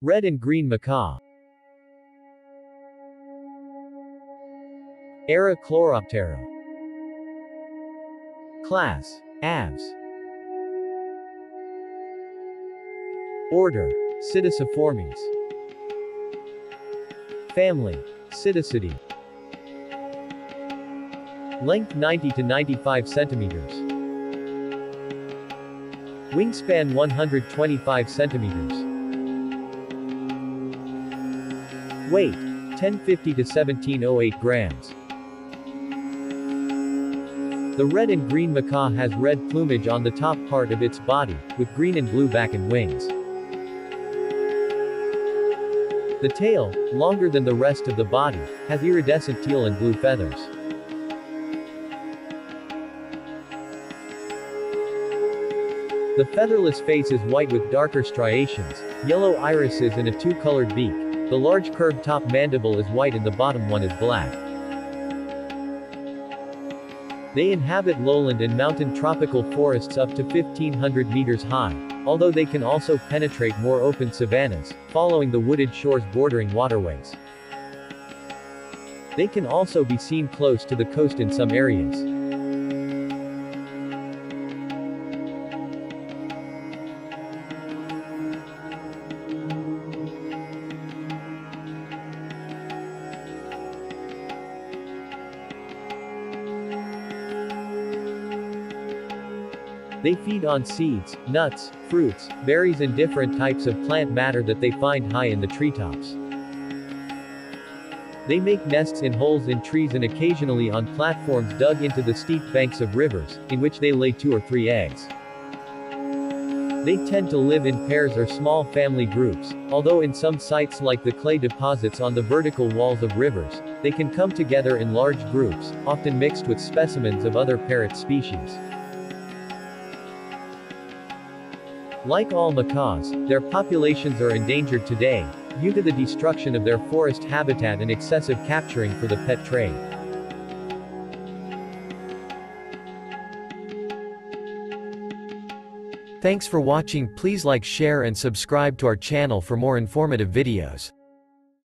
Red and green macaw. Ara Chloroptera. Class. Aves. Order. Psittaciformes. Family. Psittacidae. Length 90 to 95 centimeters. Wingspan 125 centimeters. Weight 1050 to 1708 grams. The red and green macaw has red plumage on the top part of its body, with green and blue back and wings. The tail, longer than the rest of the body, has iridescent teal and blue feathers. The featherless face is white with darker striations, yellow irises and a two-colored beak. The large curved top mandible is white and the bottom one is black. They inhabit lowland and mountain tropical forests up to 1500 meters high, although they can also penetrate more open savannas, following the wooded shores bordering waterways. They can also be seen close to the coast in some areas. They feed on seeds, nuts, fruits, berries and different types of plant matter that they find high in the treetops. They make nests in holes in trees and occasionally on platforms dug into the steep banks of rivers, in which they lay two or three eggs. They tend to live in pairs or small family groups, although in some sites like the clay deposits on the vertical walls of rivers, they can come together in large groups, often mixed with specimens of other parrot species. Like all macaws, their populations are endangered today, due to the destruction of their forest habitat and excessive capturing for the pet trade. Thanks for watching please like share and subscribe to our channel for more informative videos.